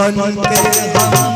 बन के हम